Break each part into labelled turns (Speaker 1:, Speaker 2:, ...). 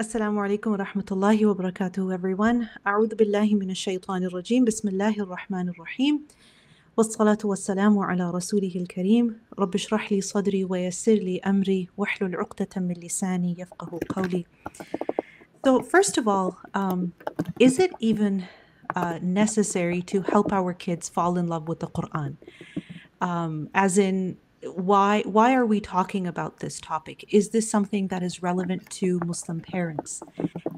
Speaker 1: السلام عليكم ورحمة الله وبركاته everyone. أعوذ بالله من الشيطان الرجيم. بسم الله الرحمن الرحيم. والصلاة والسلام على رسوله الكريم. رب اشرح لي صدري ويسر لي أمري. واحلل عقدة من لساني يفقه قولي. So first of all, um, is it even uh, necessary to help our kids fall in love with the Quran? Um, as in, why why are we talking about this topic? Is this something that is relevant to Muslim parents?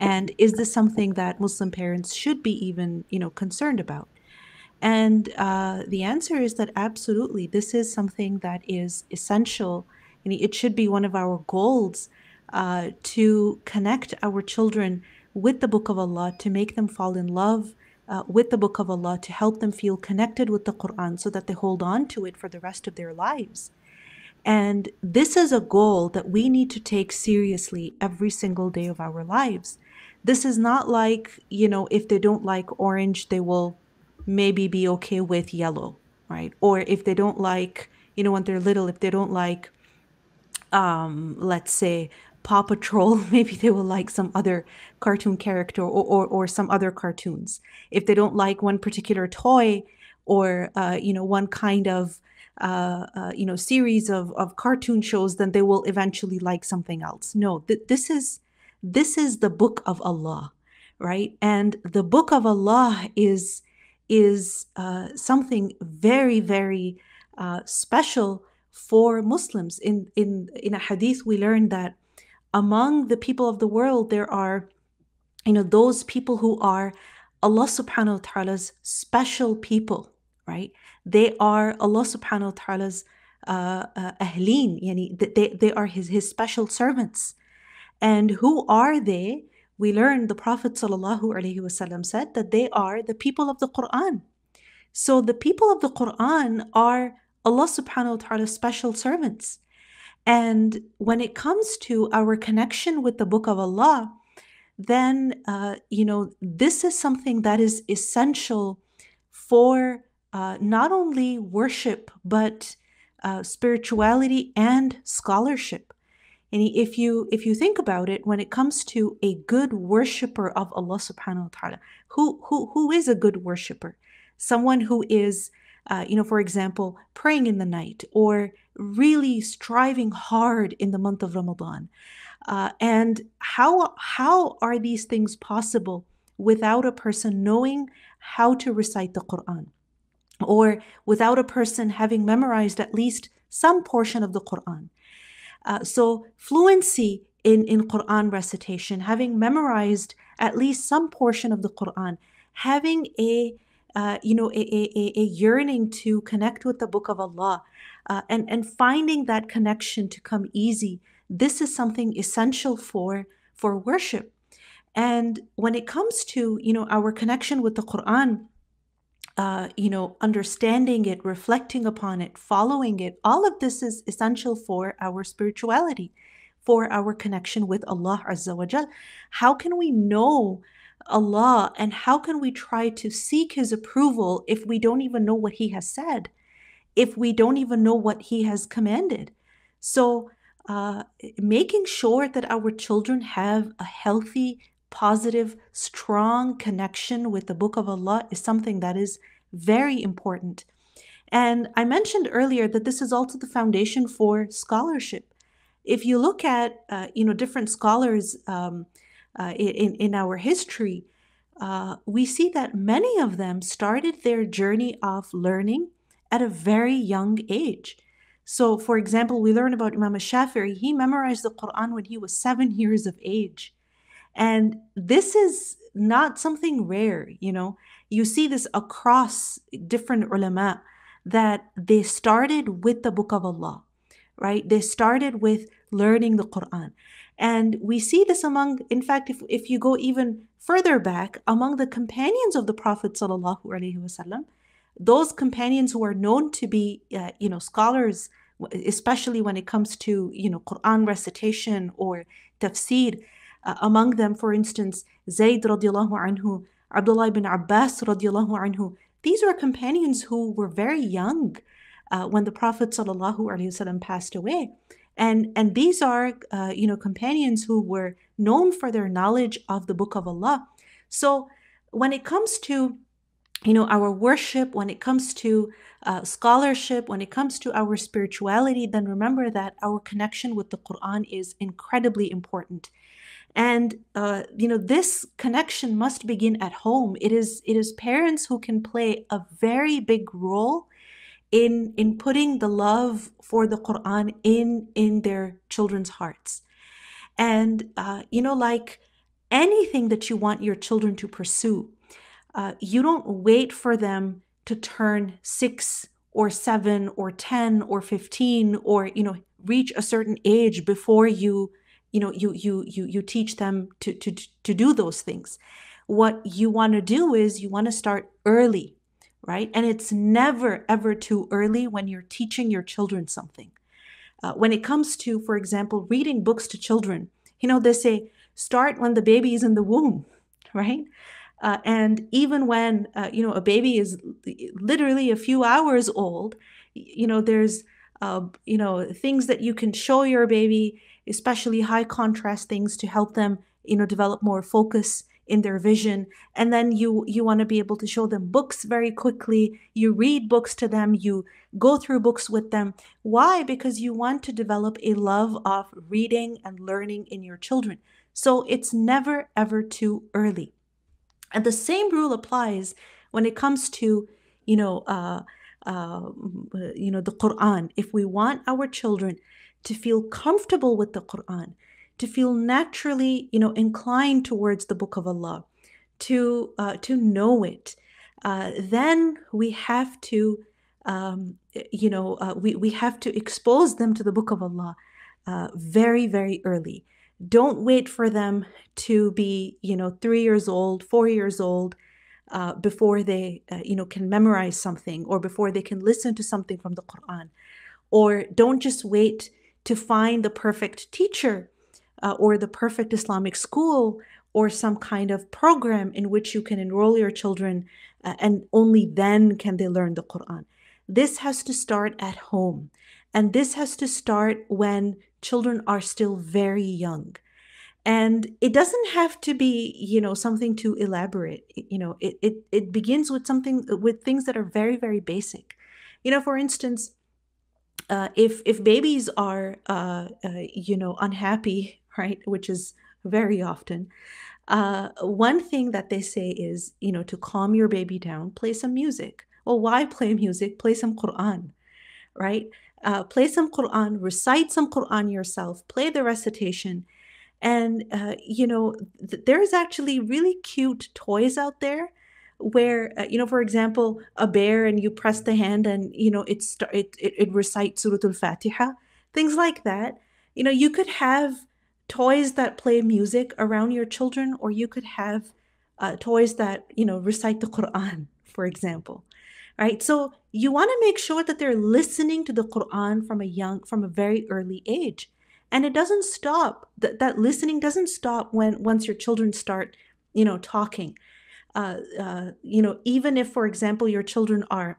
Speaker 1: And is this something that Muslim parents should be even, you know, concerned about? And uh, the answer is that absolutely, this is something that is essential. And it should be one of our goals uh, to connect our children with the Book of Allah, to make them fall in love uh, with the Book of Allah, to help them feel connected with the Quran so that they hold on to it for the rest of their lives. And this is a goal that we need to take seriously every single day of our lives. This is not like, you know, if they don't like orange, they will maybe be okay with yellow, right? Or if they don't like, you know, when they're little, if they don't like, um, let's say, Paw Patrol, maybe they will like some other cartoon character or, or, or some other cartoons. If they don't like one particular toy or, uh, you know, one kind of uh, uh, you know series of, of cartoon shows then they will eventually like something else. No th- this is this is the book of allah right? And the book of allah is is uh, something very very uh, special for muslims. In in in a hadith we learn that among the people of the world there are you know those people who are allah subhanahu wa ta'ala's special people right they are Allah subhanahu wa ta'ala's uh, uh, ahleen, yani they, they are his, his special servants. And who are they? We learn the Prophet wasallam said that they are the people of the Quran. So the people of the Quran are Allah subhanahu wa ta'ala's special servants. And when it comes to our connection with the book of Allah, then, uh, you know, this is something that is essential for uh, not only worship but uh, spirituality and scholarship. And if you if you think about it, when it comes to a good worshiper of Allah Subhanahu wa Taala, who who who is a good worshiper? Someone who is, uh, you know, for example, praying in the night or really striving hard in the month of Ramadan. Uh, and how how are these things possible without a person knowing how to recite the Quran? Or without a person having memorized at least some portion of the Quran. Uh, so, fluency in, in Quran recitation, having memorized at least some portion of the Quran, having a uh, you know, a, a, a, yearning to connect with the Book of Allah, uh, and and finding that connection to come easy. This is something essential for for worship. And when it comes to you know our connection with the Quran, uh, you know, understanding it, reflecting upon it, following it, all of this is essential for our spirituality, for our connection with Allah Azza wa Jal. How can we know Allah and how can we try to seek His approval if we don't even know what He has said, if we don't even know what He has commanded? So, uh, making sure that our children have a healthy positive, strong connection with the Book of Allah is something that is very important. And I mentioned earlier that this is also the foundation for scholarship. If you look at, uh, you know, different scholars um, uh, in, in our history, uh, we see that many of them started their journey of learning at a very young age. So, for example, we learn about Imam Shafi'i. He memorized the Quran when he was seven years of age. And this is not something rare, you know. You see this across different ulama that they started with the book of Allah, right? They started with learning the Quran. And we see this among, in fact, if, if you go even further back, among the companions of the Prophet wasallam, those companions who are known to be, uh, you know, scholars, especially when it comes to, you know, Quran recitation or tafsir, uh, among them, for instance, Zayd radiallahu anhu, Abdullah ibn Abbas radiallahu anhu. These were companions who were very young uh, when the Prophet sallallahu alaihi wasallam passed away. and and these are uh, you know companions who were known for their knowledge of the book of allah so when it comes to you know our worship when it comes to uh, scholarship when it comes to our spirituality then remember that our connection with the quran is incredibly important and uh, you know this connection must begin at home it is it is parents who can play a very big role in in putting the love for the Quran in in their children's hearts. And uh, you know, like anything that you want your children to pursue, uh, you don't wait for them to turn six or seven or ten or fifteen or you know reach a certain age before you you know you you you you teach them to to to do those things. What you want to do is you want to start early right? And it's never, ever too early when you're teaching your children something. Uh, when it comes to, for example, reading books to children, you know, they say start when the baby is in the womb, right? Uh, and even when, uh, you know, a baby is literally a few hours old, you know, there's, uh, you know, things that you can show your baby, especially high contrast things to help them, you know, develop more focus in their vision. And then you you want to be able to show them books very quickly. You read books to them. You go through books with them. Why? Because you want to develop a love of reading and learning in your children. So it's never ever too early. And the same rule applies when it comes to you know uh, uh, you know the quran. If we want our children to feel comfortable with the quran to feel naturally, you know, inclined towards the Book of Allah, to uh, to know it, uh, then we have to, um, you know, uh, we we have to expose them to the Book of Allah uh, very very early. Don't wait for them to be, you know, three years old, four years old. Uh, before they, uh, you know, can memorize something, or before they can listen to something from the Quran, or don't just wait to find the perfect teacher uh, or the perfect Islamic school or some kind of program in which you can enroll your children uh, and only then can they learn the Quran. This has to start at home. And this has to start when children are still very young. And it doesn't have to be, you know, something too elaborate. You know, it, it, it begins with something, with things that are very, very basic. You know, for instance, uh, if if babies are uh, uh, you know unhappy right? Which is very often. Uh, one thing that they say is, you know, to calm your baby down, play some music. Well, why play music? Play some Quran, right? Play some Quran, recite some Quran yourself, play the recitation. And, you know, th- there's actually really cute toys out there where, uh, you know, for example, a bear and you press the hand and, you know, it, st- it, it, it recites Surah Al Fatiha, things like that. You know, you could have toys that play music around your children, or you could have uh, toys that you know recite the Quran, for example. Right. So you want to make sure that they're listening to the Quran from a young, from a very early age, and it doesn't stop. That that listening doesn't stop when once your children start, you know, talking. Uh, uh, you know, even if, for example, your children are,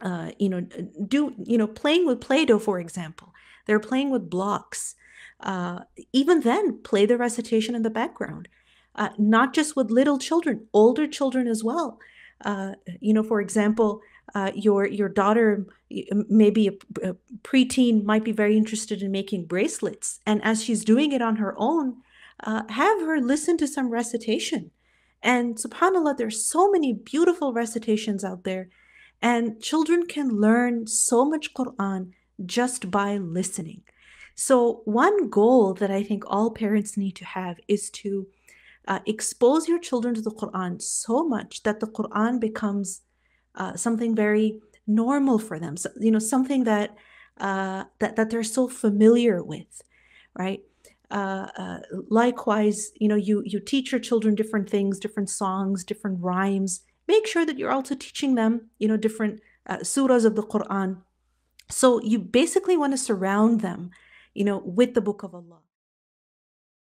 Speaker 1: uh, you know, do you know playing with Play-Doh, for example, they're playing with blocks uh, even then, play the recitation in the background. Not just with little children, older children as well. You know, for example, your your daughter, maybe a, a, preteen, might be very interested in making bracelets, and as she's doing it on her own, have her listen to some recitation. And Subhanallah, there's so many beautiful recitations out there, and children can learn so much Quran just by listening. So, one goal that I think all parents need to have is to uh, expose your children to the Quran so much that the Quran becomes uh, something very normal for them. So, you know, something that uh, that that they're so familiar with, right? Uh, uh, likewise, you know, you you teach your children different things, different songs, different rhymes. Make sure that you're also teaching them, you know, different uh, surahs of the Quran. So you basically want to surround them you know, with the book of Allah.